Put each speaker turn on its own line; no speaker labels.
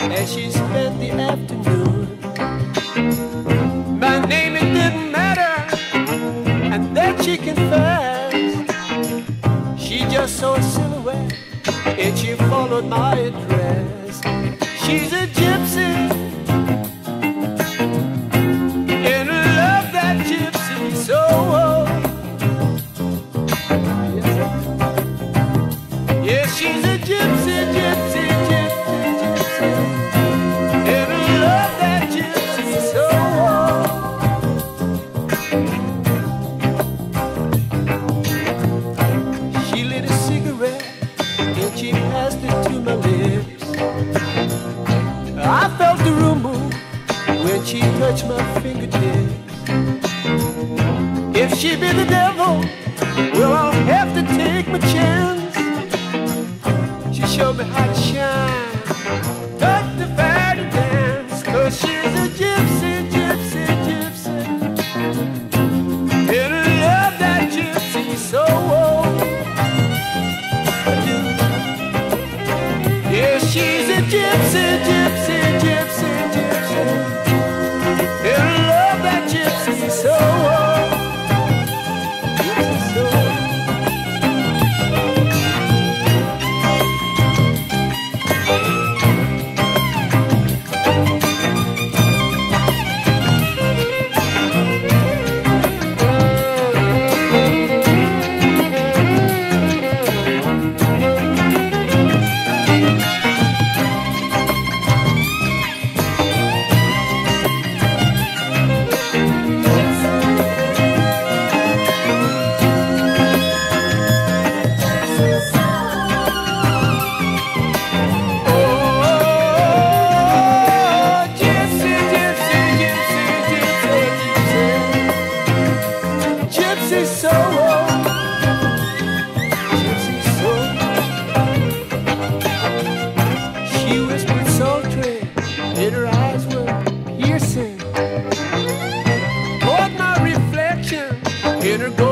as she spent the afternoon. My name, it didn't matter, and then she confessed. She just saw a silhouette, and she followed my address. She's a gypsy. she touch my fingertips. If she be the devil, well, I'll have to take my chance. She showed me how to shine. inner glow.